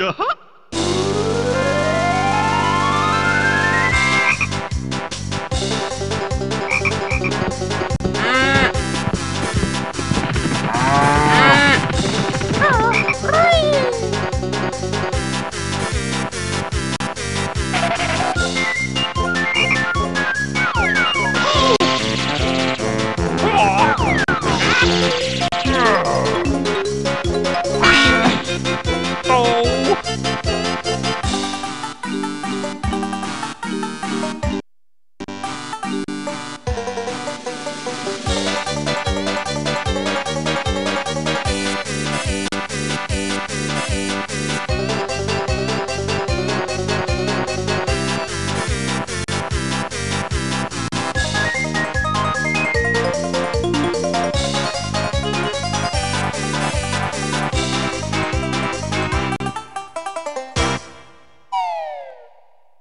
Uh-huh.